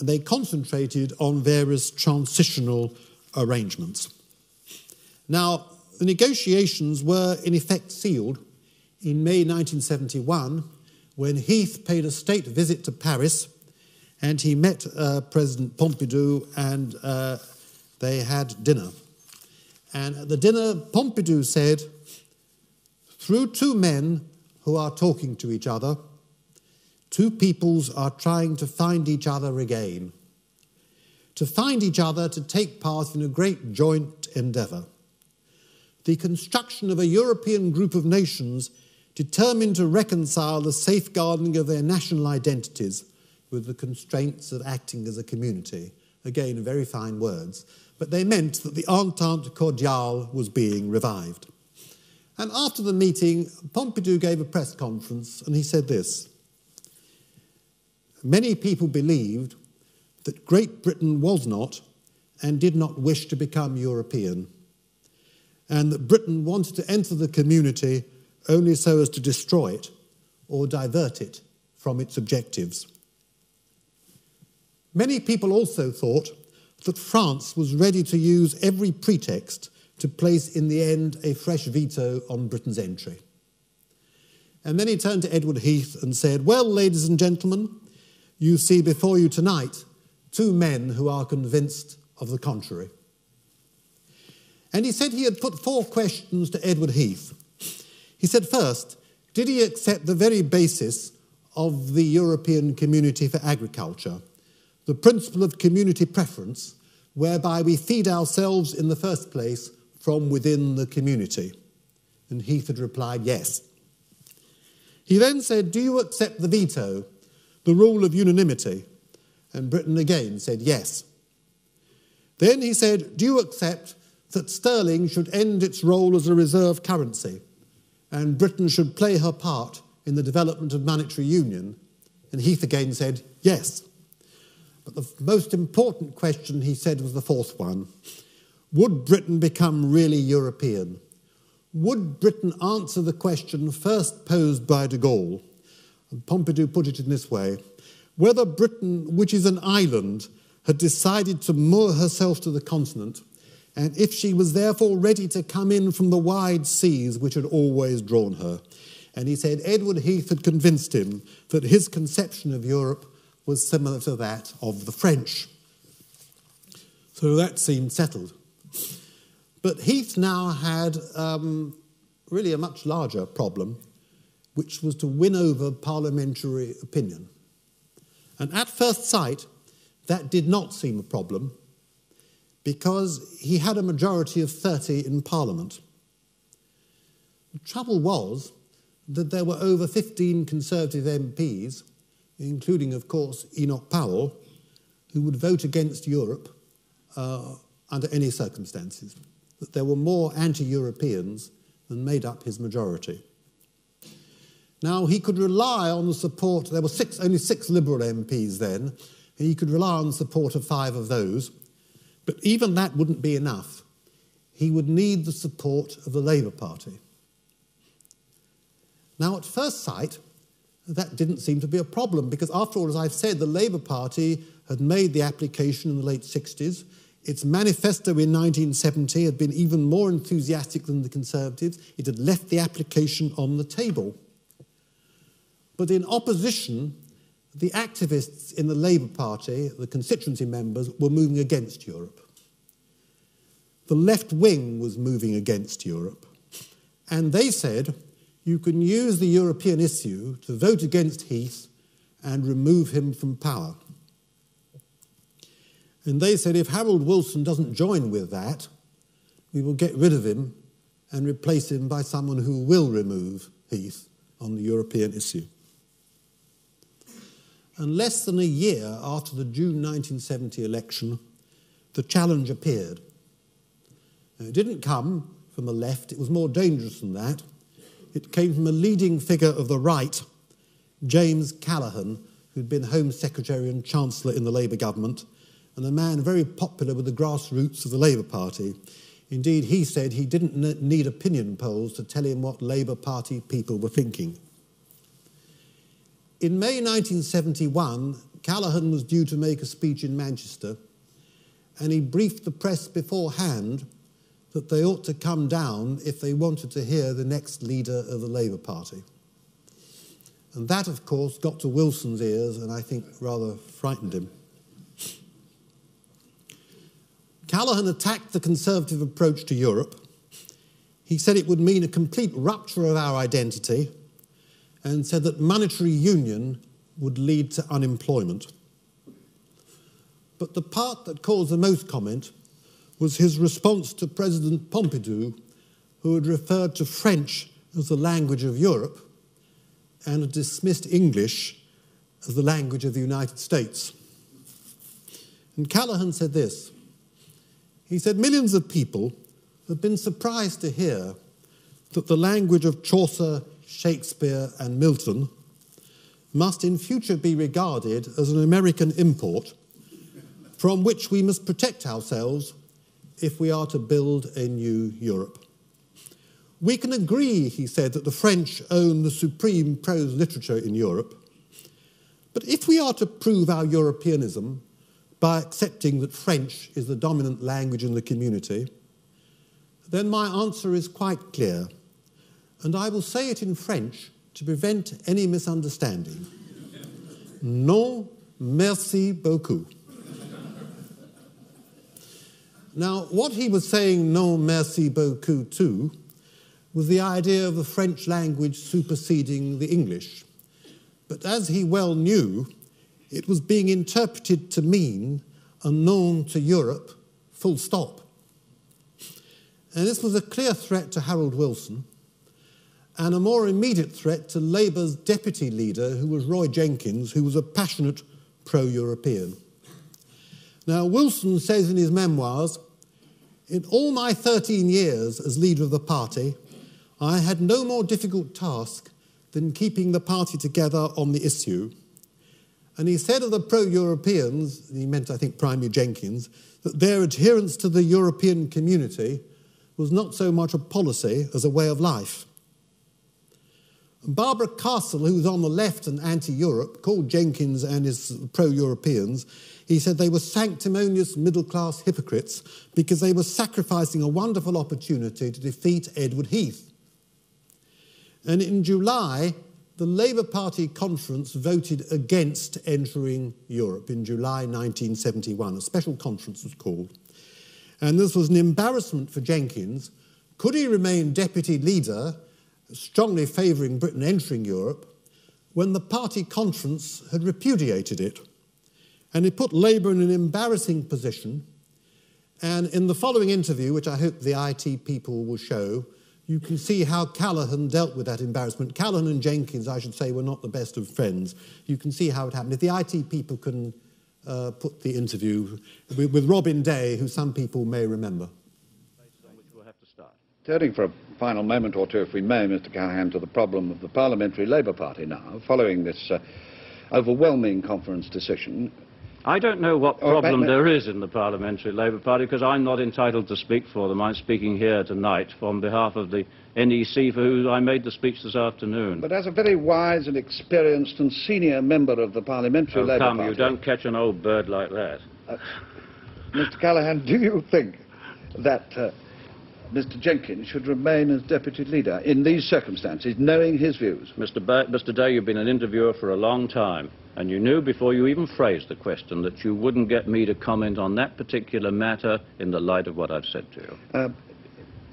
They concentrated on various transitional arrangements. Now, the negotiations were in effect sealed in May 1971 when Heath paid a state visit to Paris and he met uh, President Pompidou and uh, they had dinner. And at the dinner, Pompidou said, through two men who are talking to each other, two peoples are trying to find each other again, to find each other to take part in a great joint endeavour. The construction of a European group of nations determined to reconcile the safeguarding of their national identities with the constraints of acting as a community. Again, very fine words but they meant that the Entente Cordiale was being revived. And after the meeting, Pompidou gave a press conference and he said this Many people believed that Great Britain was not and did not wish to become European, and that Britain wanted to enter the community only so as to destroy it or divert it from its objectives. Many people also thought that France was ready to use every pretext to place in the end a fresh veto on Britain's entry. And then he turned to Edward Heath and said, Well, ladies and gentlemen, you see before you tonight two men who are convinced of the contrary. And he said he had put four questions to Edward Heath. He said, First, did he accept the very basis of the European Community for Agriculture, the principle of community preference, whereby we feed ourselves in the first place from within the community? And Heath had replied, yes. He then said, Do you accept the veto, the rule of unanimity? And Britain again said, Yes. Then he said, Do you accept that sterling should end its role as a reserve currency and Britain should play her part in the development of monetary union? And Heath again said, Yes. But the most important question, he said, was the fourth one Would Britain become really European? Would Britain answer the question first posed by de Gaulle? And Pompidou put it in this way whether Britain, which is an island, had decided to moor herself to the continent, and if she was therefore ready to come in from the wide seas which had always drawn her. And he said Edward Heath had convinced him that his conception of Europe was similar to that of the French. So that seemed settled. But Heath now had um, really a much larger problem, which was to win over parliamentary opinion. And at first sight, that did not seem a problem because he had a majority of 30 in Parliament. The trouble was that there were over 15 Conservative MPs including, of course, Enoch Powell, who would vote against Europe uh, under any circumstances, that there were more anti Europeans than made up his majority. Now, he could rely on the support, there were six, only six Liberal MPs then, he could rely on the support of five of those, but even that wouldn't be enough. He would need the support of the Labour Party. Now, at first sight, that didn't seem to be a problem because, after all, as I've said, the Labour Party had made the application in the late 60s. Its manifesto in 1970 had been even more enthusiastic than the Conservatives. It had left the application on the table. But in opposition, the activists in the Labour Party, the constituency members, were moving against Europe. The left wing was moving against Europe. And they said you can use the European issue to vote against Heath and remove him from power. And they said if Harold Wilson doesn't join with that, we will get rid of him and replace him by someone who will remove Heath on the European issue. And less than a year after the June 1970 election, the challenge appeared. Now, it didn't come from the left, it was more dangerous than that. It came from a leading figure of the right, James Callaghan, who'd been Home Secretary and Chancellor in the Labour government, and a man very popular with the grassroots of the Labour Party. Indeed, he said he didn't need opinion polls to tell him what Labour Party people were thinking. In May 1971, Callaghan was due to make a speech in Manchester, and he briefed the press beforehand that they ought to come down if they wanted to hear the next leader of the Labour Party. And that, of course, got to Wilson's ears and I think rather frightened him. Callaghan attacked the Conservative approach to Europe. He said it would mean a complete rupture of our identity and said that monetary union would lead to unemployment. But the part that caused the most comment was his response to President Pompidou, who had referred to French as the language of Europe and had dismissed English as the language of the United States. And Callaghan said this He said, Millions of people have been surprised to hear that the language of Chaucer Shakespeare, and Milton must in future be regarded as an American import from which we must protect ourselves if we are to build a new Europe. We can agree, he said, that the French own the supreme prose literature in Europe. But if we are to prove our Europeanism by accepting that French is the dominant language in the community, then my answer is quite clear and I will say it in French to prevent any misunderstanding. Non, merci beaucoup. Now, what he was saying non merci beaucoup to was the idea of the French language superseding the English. But as he well knew, it was being interpreted to mean a non to Europe, full stop. And this was a clear threat to Harold Wilson and a more immediate threat to Labour's deputy leader, who was Roy Jenkins, who was a passionate pro European. Now, Wilson says in his memoirs In all my 13 years as leader of the party, I had no more difficult task than keeping the party together on the issue. And he said of the pro Europeans, he meant, I think, primarily Jenkins, that their adherence to the European community was not so much a policy as a way of life. Barbara Castle, who was on the left and anti Europe, called Jenkins and his pro Europeans. He said they were sanctimonious middle class hypocrites because they were sacrificing a wonderful opportunity to defeat Edward Heath. And in July, the Labour Party conference voted against entering Europe in July 1971. A special conference was called. And this was an embarrassment for Jenkins. Could he remain deputy leader strongly favouring Britain entering Europe when the party conference had repudiated it. And it put Labour in an embarrassing position. And in the following interview, which I hope the IT people will show, you can see how Callaghan dealt with that embarrassment. Callaghan and Jenkins, I should say, were not the best of friends. You can see how it happened. If the IT people can uh, put the interview with, with Robin Day, who some people may remember. Turning for a final moment or two, if we may, Mr Callaghan, to the problem of the Parliamentary Labour Party now, following this uh, overwhelming conference decision. I don't know what oh, problem there is in the Parliamentary Labour Party because I'm not entitled to speak for them. I'm speaking here tonight on behalf of the NEC for whom I made the speech this afternoon. But as a very wise and experienced and senior member of the Parliamentary oh, Labour come, Party... you don't catch an old bird like that. Uh, Mr. Callaghan, do you think that uh, Mr. Jenkins should remain as deputy leader in these circumstances, knowing his views? Mr. Ba Mr. Day, you've been an interviewer for a long time, and you knew before you even phrased the question that you wouldn't get me to comment on that particular matter in the light of what I've said to you. Uh,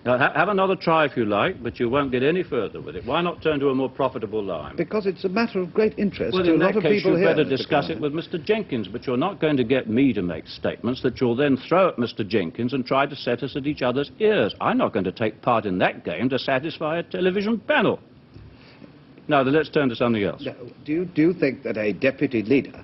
now, ha have another try if you like, but you won't get any further with it. Why not turn to a more profitable line? Because it's a matter of great interest well, to a lot of case, people here. better discuss it with Mr. Jenkins, but you're not going to get me to make statements that you'll then throw at Mr. Jenkins and try to set us at each other's ears. I'm not going to take part in that game to satisfy a television panel. Now, then let's turn to something else. do, you, do you think that a deputy leader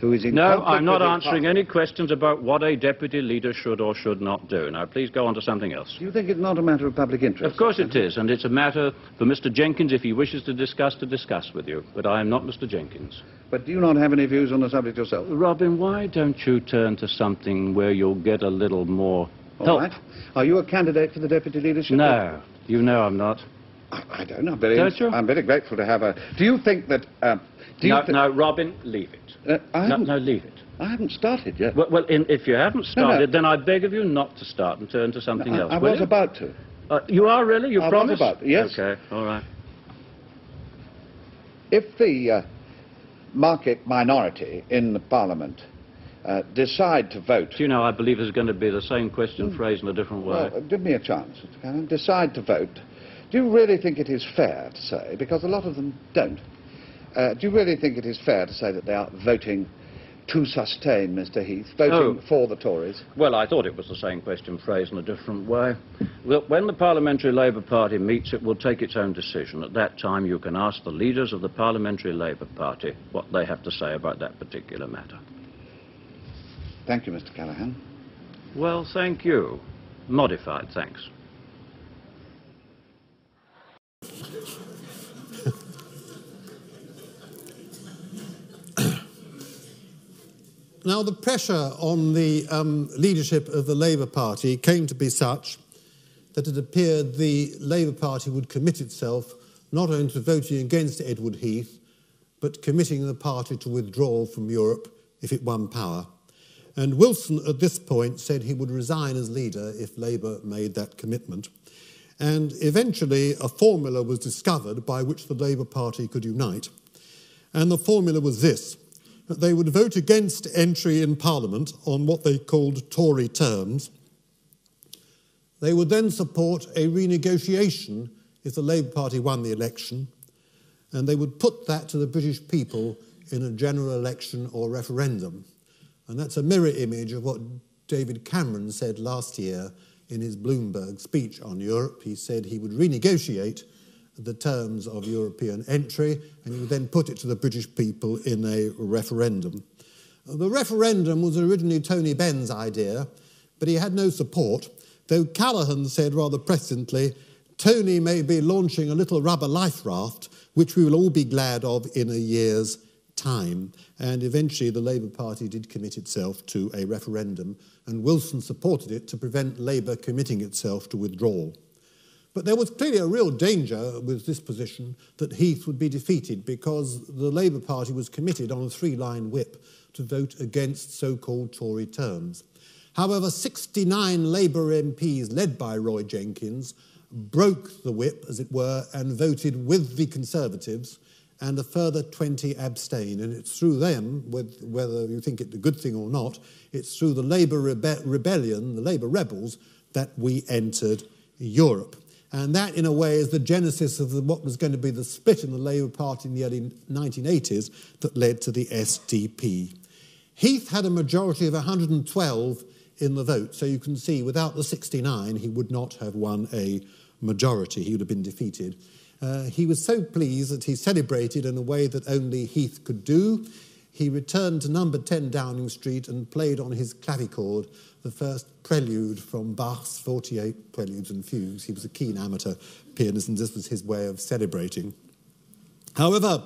who is in No, I'm not answering any questions about what a deputy leader should or should not do. Now, please go on to something else. Do you think it's not a matter of public interest? Of course it is, and it's a matter for Mr. Jenkins, if he wishes to discuss, to discuss with you. But I am not Mr. Jenkins. But do you not have any views on the subject yourself? Robin, why don't you turn to something where you'll get a little more All help? Right. Are you a candidate for the deputy leadership? No, you know I'm not. I, I don't know. I'm very, don't you? I'm very grateful to have a... Do you think that... Uh, do no, you no, Robin, leave it. Uh, no, no, leave it. I haven't started yet. Well, well in, if you haven't started, no, no. then I beg of you not to start and turn to something else. I, I was you? about to. Uh, you are really? You I promise? was about to, yes. Okay, all right. If the uh, market minority in the Parliament uh, decide to vote... Do you know, I believe there's going to be the same question mm. phrased in a different way. Well, give me a chance, Mr. Cannon. Decide to vote. Do you really think it is fair to say, because a lot of them don't, uh, do you really think it is fair to say that they are voting to sustain Mr Heath, voting oh. for the Tories? Well, I thought it was the same question phrased in a different way. Well, when the Parliamentary Labour Party meets, it will take its own decision. At that time, you can ask the leaders of the Parliamentary Labour Party what they have to say about that particular matter. Thank you, Mr Callaghan. Well, thank you. Modified thanks. Now, the pressure on the um, leadership of the Labour Party came to be such that it appeared the Labour Party would commit itself not only to voting against Edward Heath, but committing the party to withdraw from Europe if it won power. And Wilson, at this point, said he would resign as leader if Labour made that commitment. And eventually, a formula was discovered by which the Labour Party could unite. And the formula was this that they would vote against entry in Parliament on what they called Tory terms. They would then support a renegotiation if the Labour Party won the election, and they would put that to the British people in a general election or referendum. And that's a mirror image of what David Cameron said last year in his Bloomberg speech on Europe. He said he would renegotiate the terms of European entry, and he would then put it to the British people in a referendum. Uh, the referendum was originally Tony Benn's idea, but he had no support, though Callaghan said rather presciently, Tony may be launching a little rubber life raft, which we will all be glad of in a year's time. And eventually the Labour Party did commit itself to a referendum, and Wilson supported it to prevent Labour committing itself to withdrawal. But there was clearly a real danger with this position that Heath would be defeated because the Labour Party was committed on a three line whip to vote against so called Tory terms. However, 69 Labour MPs, led by Roy Jenkins, broke the whip, as it were, and voted with the Conservatives, and a further 20 abstain. And it's through them, whether you think it a good thing or not, it's through the Labour rebe- rebellion, the Labour rebels, that we entered Europe. And that, in a way, is the genesis of the, what was going to be the split in the Labour Party in the early 1980s that led to the SDP. Heath had a majority of 112 in the vote, so you can see without the 69, he would not have won a majority. He would have been defeated. Uh, he was so pleased that he celebrated in a way that only Heath could do. He returned to number 10 Downing Street and played on his clavichord the first prelude from Bach's 48 Preludes and Fugues. He was a keen amateur pianist, and this was his way of celebrating. However,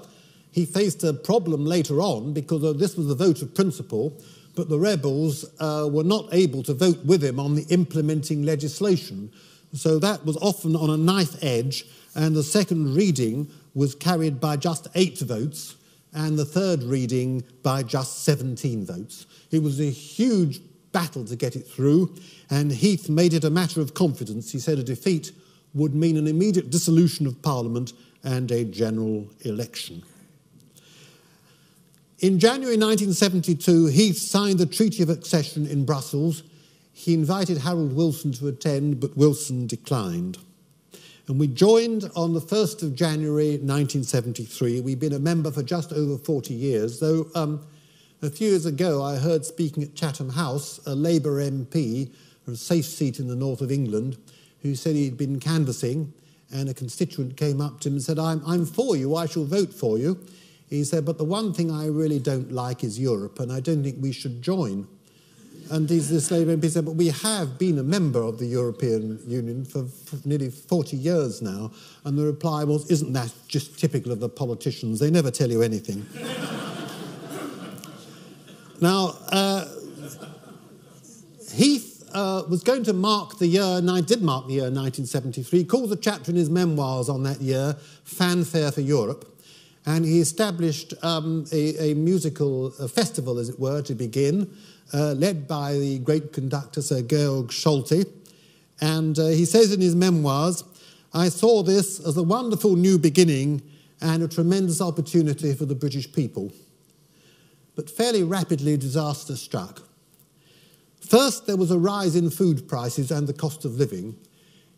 he faced a problem later on because uh, this was a vote of principle, but the rebels uh, were not able to vote with him on the implementing legislation. So that was often on a knife edge, and the second reading was carried by just eight votes, and the third reading by just 17 votes. It was a huge battle to get it through, and Heath made it a matter of confidence. He said a defeat would mean an immediate dissolution of Parliament and a general election. In January 1972, Heath signed the Treaty of Accession in Brussels. He invited Harold Wilson to attend, but Wilson declined. And we joined on the 1st of January 1973. We've been a member for just over 40 years, though um, a few years ago I heard speaking at Chatham House a Labour MP, from a safe seat in the north of England, who said he'd been canvassing and a constituent came up to him and said, I'm, I'm for you, I shall vote for you. He said, but the one thing I really don't like is Europe, and I don't think we should join. And this Labour MP said, but we have been a member of the European Union for, nearly 40 years now. And the reply was, isn't that just typical of the politicians? They never tell you anything. now, uh, Heath uh, was going to mark the year, and I did mark the year 1973. He calls a chapter in his memoirs on that year, Fanfare for Europe. And he established um, a, a, musical a festival, as it were, to begin, led by the great conductor Sir Georg Solti. And uh, he says in his memoirs, I saw this as a wonderful new beginning and a tremendous opportunity for the British people. But fairly rapidly, disaster struck. First, there was a rise in food prices and the cost of living,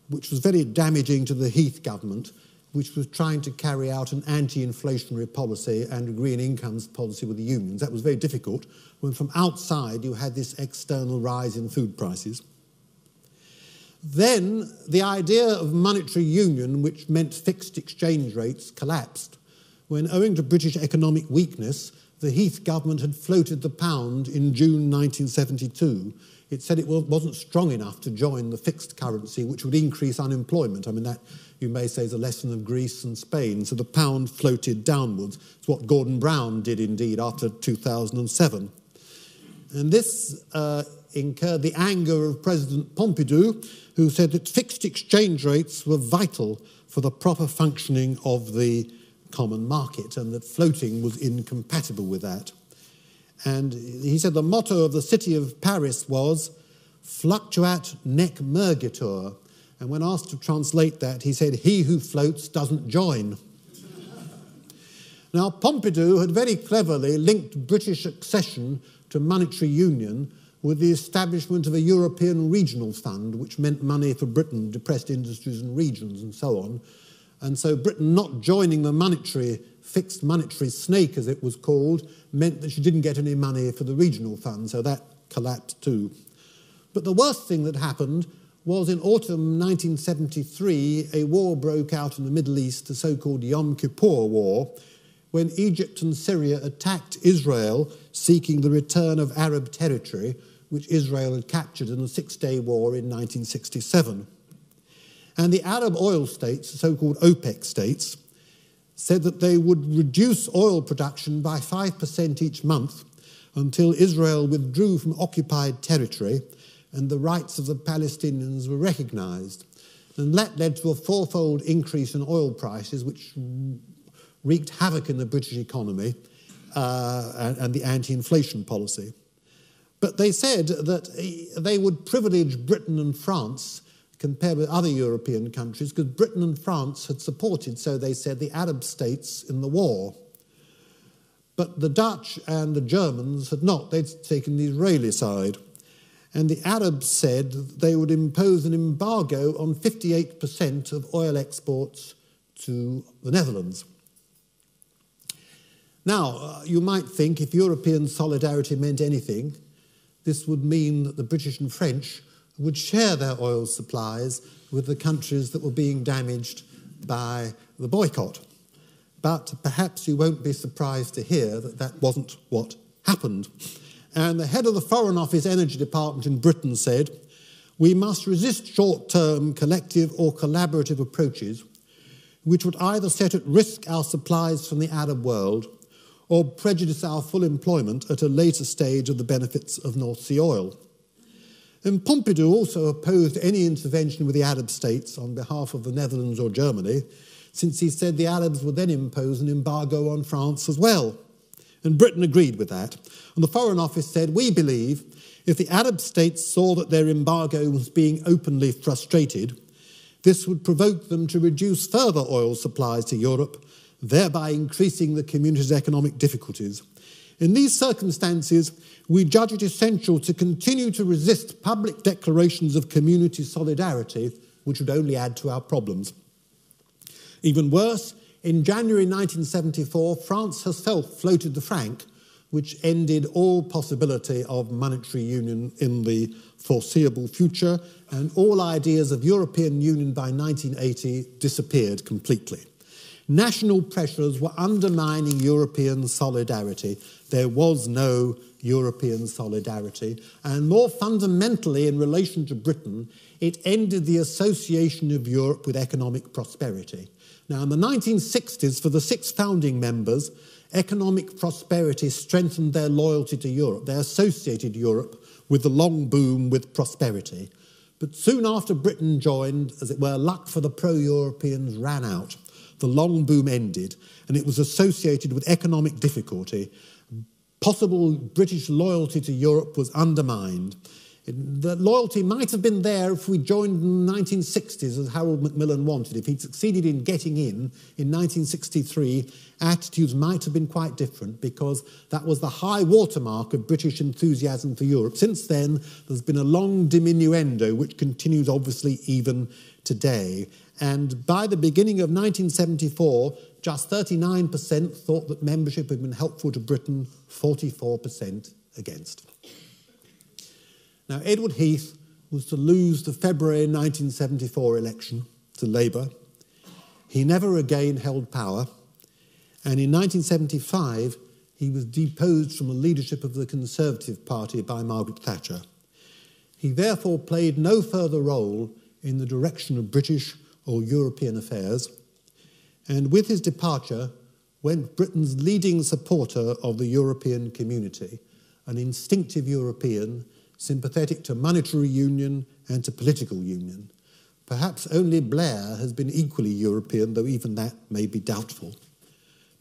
which was very damaging to the Heath government, which was trying to carry out an anti inflationary policy and a green incomes policy with the unions. That was very difficult when from outside you had this external rise in food prices. Then the idea of monetary union, which meant fixed exchange rates, collapsed when, owing to British economic weakness, the Heath government had floated the pound in June 1972. It said it wasn't strong enough to join the fixed currency, which would increase unemployment. I mean, that you may say is a lesson of Greece and Spain. So the pound floated downwards. It's what Gordon Brown did indeed after 2007. And this uh, incurred the anger of President Pompidou, who said that fixed exchange rates were vital for the proper functioning of the common market and that floating was incompatible with that. And he said the motto of the city of Paris was fluctuat nec mergitur. And when asked to translate that, he said, He who floats doesn't join. now, Pompidou had very cleverly linked British accession to monetary union with the establishment of a European regional fund, which meant money for Britain, depressed industries and regions, and so on. And so Britain not joining the monetary, fixed monetary snake, as it was called, meant that she didn't get any money for the regional fund, so that collapsed too. But the worst thing that happened was in autumn 1973, a war broke out in the Middle East, the so called Yom Kippur War, when Egypt and Syria attacked Israel, seeking the return of Arab territory, which Israel had captured in the Six Day War in 1967. And the Arab oil states, the so called OPEC states, said that they would reduce oil production by 5% each month until Israel withdrew from occupied territory and the rights of the Palestinians were recognized. And that led to a fourfold increase in oil prices, which wreaked havoc in the British economy uh, and, and the anti inflation policy. But they said that they would privilege Britain and France compared with other European countries, because Britain and France had supported, so they said, the Arab states in the war. But the Dutch and the Germans had not, they'd taken the Israeli side. And the Arabs said they would impose an embargo on 58% of oil exports to the Netherlands. Now, uh, you might think if European solidarity meant anything, this would mean that the British and French would share their oil supplies with the countries that were being damaged by the boycott. But perhaps you won't be surprised to hear that that wasn't what happened. And the head of the Foreign Office Energy Department in Britain said, We must resist short term collective or collaborative approaches which would either set at risk our supplies from the Arab world or prejudice our full employment at a later stage of the benefits of North Sea oil. And Pompidou also opposed any intervention with the Arab states on behalf of the Netherlands or Germany, since he said the Arabs would then impose an embargo on France as well. And Britain agreed with that. And the Foreign Office said, We believe if the Arab states saw that their embargo was being openly frustrated, this would provoke them to reduce further oil supplies to Europe, thereby increasing the community's economic difficulties. In these circumstances, we judge it essential to continue to resist public declarations of community solidarity, which would only add to our problems. Even worse, in January 1974, France herself floated the franc, which ended all possibility of monetary union in the foreseeable future, and all ideas of European Union by 1980 disappeared completely. National pressures were undermining European solidarity. There was no European solidarity. And more fundamentally, in relation to Britain, it ended the association of Europe with economic prosperity. Now, in the 1960s, for the six founding members, economic prosperity strengthened their loyalty to Europe. They associated Europe with the long boom with prosperity. But soon after Britain joined, as it were, luck for the pro Europeans ran out. The long boom ended, and it was associated with economic difficulty. Possible British loyalty to Europe was undermined. The loyalty might have been there if we joined in the 1960s, as Harold Macmillan wanted. If he'd succeeded in getting in in 1963, attitudes might have been quite different because that was the high watermark of British enthusiasm for Europe. Since then, there's been a long diminuendo, which continues obviously even today. And by the beginning of 1974, just 39% thought that membership had been helpful to Britain, 44% against. Now, Edward Heath was to lose the February 1974 election to Labour. He never again held power, and in 1975 he was deposed from the leadership of the Conservative Party by Margaret Thatcher. He therefore played no further role in the direction of British or European affairs, and with his departure went Britain's leading supporter of the European community, an instinctive European sympathetic to monetary union and to political union. Perhaps only Blair has been equally European, though even that may be doubtful.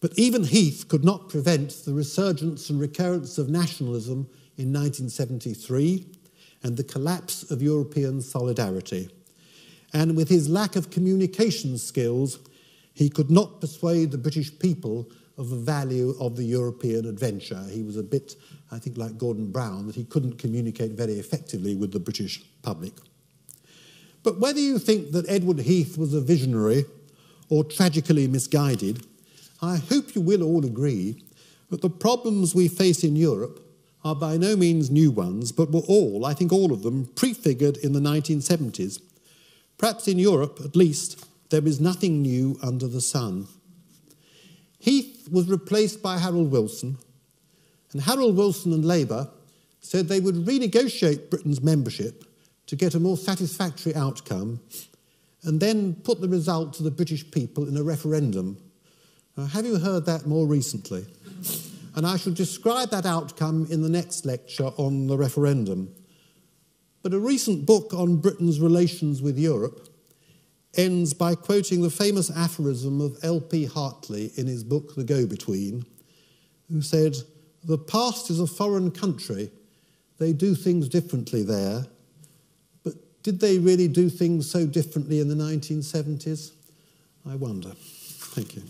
But even Heath could not prevent the resurgence and recurrence of nationalism in 1973 and the collapse of European solidarity. And with his lack of communication skills, he could not persuade the British people of the value of the European adventure. He was a bit, I think, like Gordon Brown, that he couldn't communicate very effectively with the British public. But whether you think that Edward Heath was a visionary or tragically misguided, I hope you will all agree that the problems we face in Europe are by no means new ones, but were all, I think all of them, prefigured in the 1970s. Perhaps in Europe, at least, there is nothing new under the sun. Heath was replaced by Harold Wilson, and Harold Wilson and Labour said they would renegotiate Britain's membership to get a more satisfactory outcome and then put the result to the British people in a referendum. Now, have you heard that more recently? And I shall describe that outcome in the next lecture on the referendum. But a recent book on Britain's relations with Europe ends by quoting the famous aphorism of L.P. Hartley in his book The Go Between, who said, The past is a foreign country. They do things differently there. But did they really do things so differently in the 1970s? I wonder. Thank you.